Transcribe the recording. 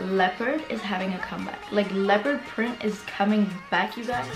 leopard is having a comeback. Like leopard print is coming back, you guys.